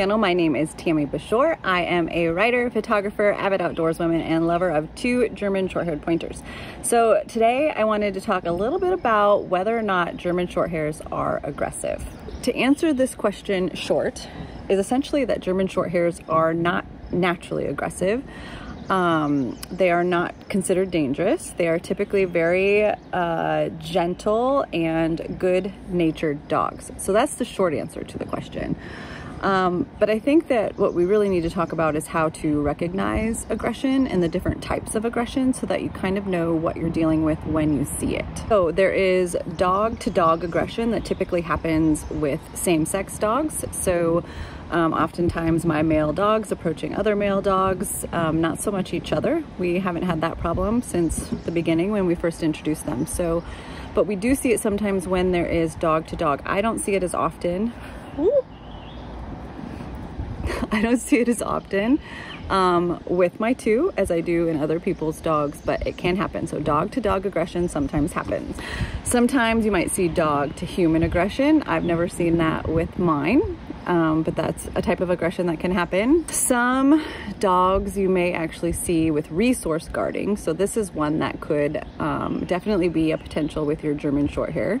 channel. My name is Tammy Bashore. I am a writer, photographer, avid outdoorswoman, and lover of two German short-haired pointers. So today I wanted to talk a little bit about whether or not German shorthairs are aggressive. To answer this question short is essentially that German shorthairs are not naturally aggressive. Um, they are not considered dangerous. They are typically very uh, gentle and good natured dogs. So that's the short answer to the question. Um, but I think that what we really need to talk about is how to recognize aggression and the different types of aggression so that you kind of know what you're dealing with when you see it. So there is dog to dog aggression that typically happens with same sex dogs. So um, oftentimes my male dogs approaching other male dogs, um, not so much each other. We haven't had that problem since the beginning when we first introduced them. So, but we do see it sometimes when there is dog to dog. I don't see it as often. Ooh. I don't see it as often um, with my two as I do in other people's dogs, but it can happen. So dog to dog aggression sometimes happens. Sometimes you might see dog to human aggression. I've never seen that with mine. Um, but that's a type of aggression that can happen. Some dogs you may actually see with resource guarding. So this is one that could um, definitely be a potential with your German Shorthair.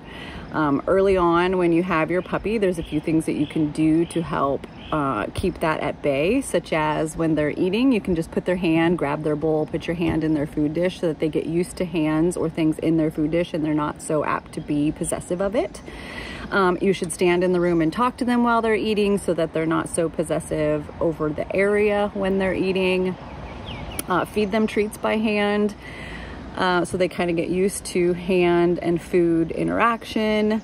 Um, early on when you have your puppy, there's a few things that you can do to help uh, keep that at bay, such as when they're eating, you can just put their hand, grab their bowl, put your hand in their food dish so that they get used to hands or things in their food dish and they're not so apt to be possessive of it. Um, you should stand in the room and talk to them while they're eating so that they're not so possessive over the area when they're eating. Uh, feed them treats by hand. Uh, so they kind of get used to hand and food interaction.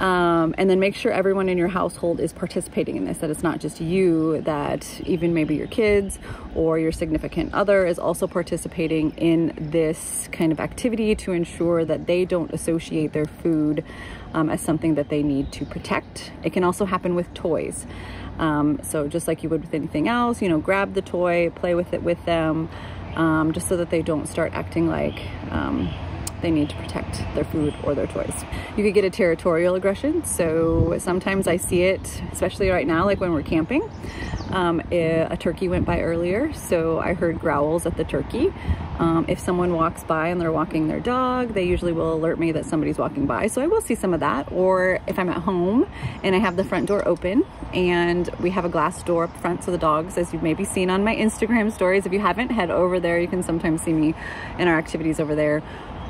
Um, and then make sure everyone in your household is participating in this, that it's not just you, that even maybe your kids or your significant other is also participating in this kind of activity to ensure that they don't associate their food um, as something that they need to protect. It can also happen with toys. Um, so just like you would with anything else, you know, grab the toy, play with it with them, um, just so that they don't start acting like um, they need to protect their food or their toys. You could get a territorial aggression. So sometimes I see it, especially right now, like when we're camping. Um, a turkey went by earlier, so I heard growls at the turkey. Um, if someone walks by and they're walking their dog, they usually will alert me that somebody's walking by. So I will see some of that. Or if I'm at home and I have the front door open and we have a glass door up front so the dogs, as you've maybe seen on my Instagram stories, if you haven't, head over there. You can sometimes see me in our activities over there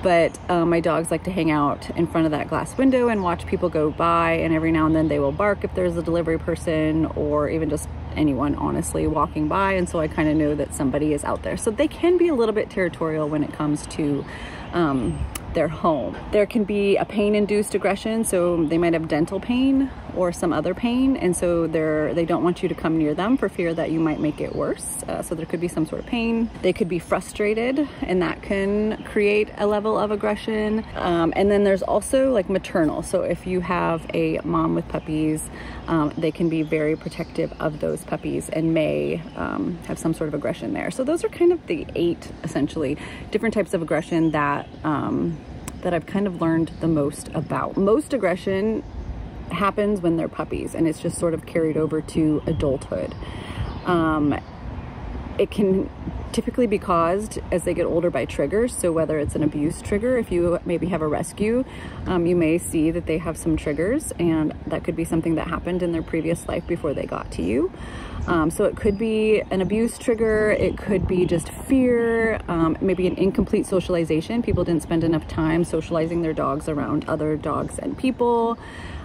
but um, my dogs like to hang out in front of that glass window and watch people go by and every now and then they will bark if there's a delivery person or even just anyone honestly walking by and so I kind of know that somebody is out there so they can be a little bit territorial when it comes to um, their home. There can be a pain-induced aggression, so they might have dental pain or some other pain, and so they're they don't want you to come near them for fear that you might make it worse. Uh, so there could be some sort of pain. They could be frustrated, and that can create a level of aggression. Um, and then there's also like maternal. So if you have a mom with puppies, um, they can be very protective of those puppies and may um, have some sort of aggression there. So those are kind of the eight essentially different types of aggression that um, that I've kind of learned the most about. Most aggression happens when they're puppies and it's just sort of carried over to adulthood. Um, it can typically be caused as they get older by triggers. So whether it's an abuse trigger, if you maybe have a rescue, um, you may see that they have some triggers and that could be something that happened in their previous life before they got to you. Um, so it could be an abuse trigger, it could be just fear, um, maybe an incomplete socialization. People didn't spend enough time socializing their dogs around other dogs and people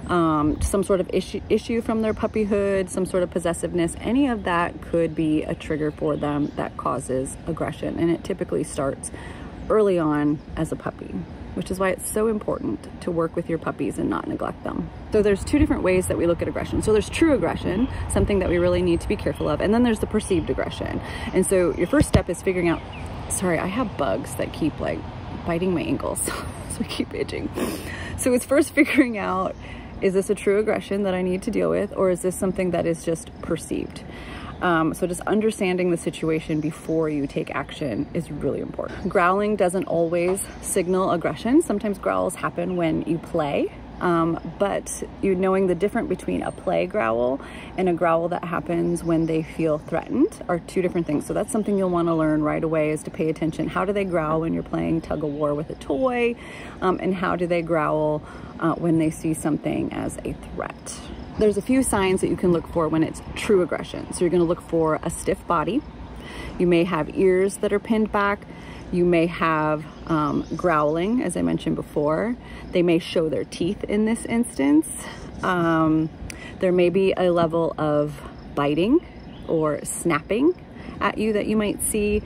um, some sort of issue, issue from their puppyhood, some sort of possessiveness, any of that could be a trigger for them that causes aggression. And it typically starts early on as a puppy, which is why it's so important to work with your puppies and not neglect them. So there's two different ways that we look at aggression. So there's true aggression, something that we really need to be careful of, and then there's the perceived aggression. And so your first step is figuring out, sorry, I have bugs that keep like biting my ankles, so I keep itching. So it's first figuring out is this a true aggression that I need to deal with or is this something that is just perceived? Um, so just understanding the situation before you take action is really important. Growling doesn't always signal aggression. Sometimes growls happen when you play Um, but you knowing the difference between a play growl and a growl that happens when they feel threatened are two different things. So that's something you'll want to learn right away is to pay attention. How do they growl when you're playing tug of war with a toy? Um, and how do they growl uh, when they see something as a threat? There's a few signs that you can look for when it's true aggression. So you're going to look for a stiff body. You may have ears that are pinned back. You may have um, growling, as I mentioned before. They may show their teeth in this instance. Um, there may be a level of biting or snapping at you that you might see.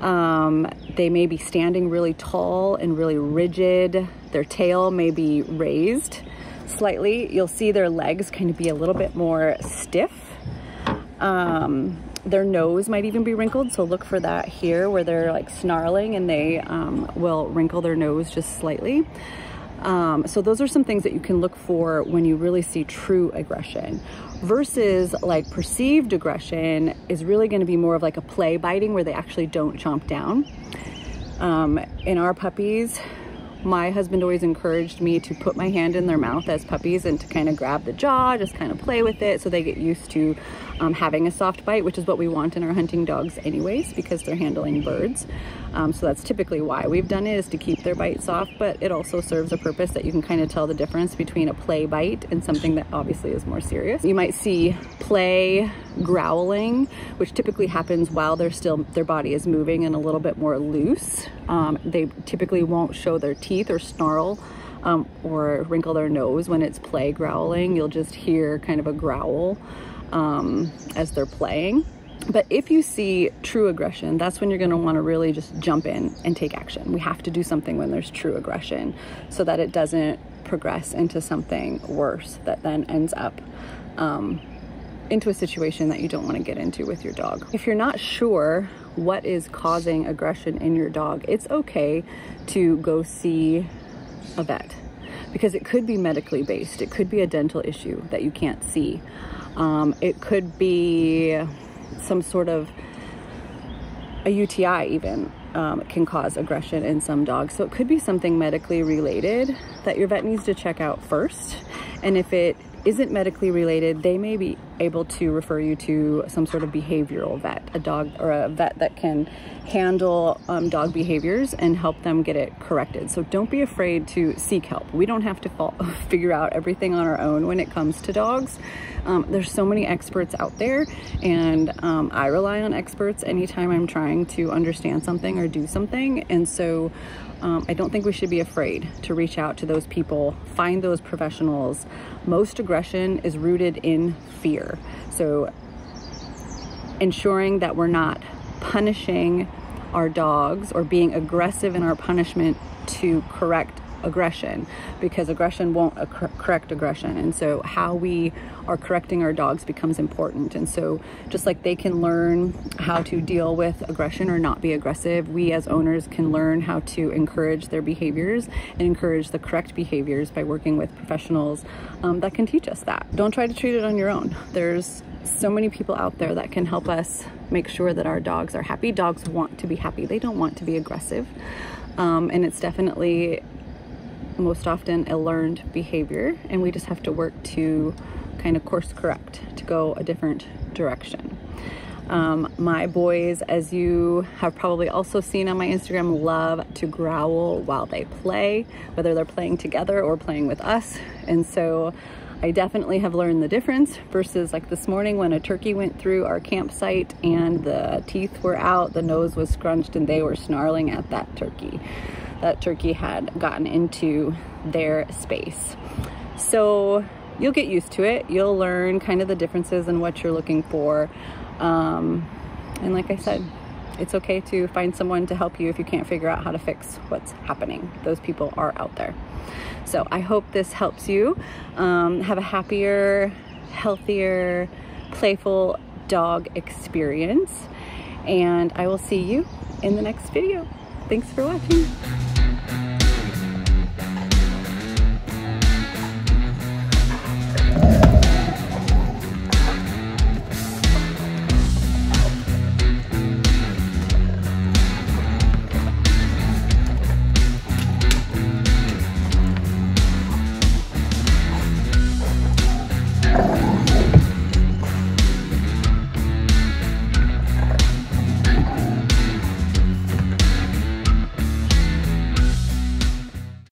Um, they may be standing really tall and really rigid. Their tail may be raised slightly. You'll see their legs kind of be a little bit more stiff. Um, their nose might even be wrinkled, so look for that here where they're like snarling and they um, will wrinkle their nose just slightly. Um, so those are some things that you can look for when you really see true aggression versus like perceived aggression is really going to be more of like a play biting where they actually don't chomp down. Um, in our puppies, my husband always encouraged me to put my hand in their mouth as puppies and to kind of grab the jaw, just kind of play with it so they get used to um, having a soft bite, which is what we want in our hunting dogs anyways, because they're handling birds. Um, so that's typically why we've done it is to keep their bite soft, but it also serves a purpose that you can kind of tell the difference between a play bite and something that obviously is more serious. You might see play growling, which typically happens while they're still, their body is moving and a little bit more loose. Um, they typically won't show their teeth or snarl um, or wrinkle their nose when it's play growling. You'll just hear kind of a growl um, as they're playing. But if you see true aggression, that's when you're going to want to really just jump in and take action. We have to do something when there's true aggression so that it doesn't progress into something worse that then ends up um, into a situation that you don't want to get into with your dog. If you're not sure what is causing aggression in your dog, it's okay to go see a vet because it could be medically based. It could be a dental issue that you can't see. Um, it could be some sort of a UTI even um, can cause aggression in some dogs. So it could be something medically related that your vet needs to check out first. And if it isn't medically related, they may be able to refer you to some sort of behavioral vet, a dog or a vet that can handle um, dog behaviors and help them get it corrected. So don't be afraid to seek help. We don't have to fall, figure out everything on our own when it comes to dogs. Um, there's so many experts out there and um, I rely on experts anytime I'm trying to understand something or do something. And so um, I don't think we should be afraid to reach out to those people, find those professionals. Most aggression is rooted in fear. So ensuring that we're not punishing our dogs or being aggressive in our punishment to correct aggression because aggression won't correct aggression. And so how we are correcting our dogs becomes important. And so just like they can learn how to deal with aggression or not be aggressive we as owners can learn how to encourage their behaviors and encourage the correct behaviors by working with professionals um, that can teach us that. Don't try to treat it on your own. There's so many people out there that can help us make sure that our dogs are happy. Dogs want to be happy. They don't want to be aggressive. Um, and it's definitely most often a learned behavior and we just have to work to kind of course correct to go a different direction. Um, my boys, as you have probably also seen on my Instagram, love to growl while they play, whether they're playing together or playing with us. And so I definitely have learned the difference versus like this morning when a turkey went through our campsite and the teeth were out, the nose was scrunched and they were snarling at that turkey that turkey had gotten into their space. So you'll get used to it. You'll learn kind of the differences and what you're looking for. Um, and like I said, it's okay to find someone to help you if you can't figure out how to fix what's happening. Those people are out there. So I hope this helps you um, have a happier, healthier, playful dog experience. And I will see you in the next video. Thanks for watching.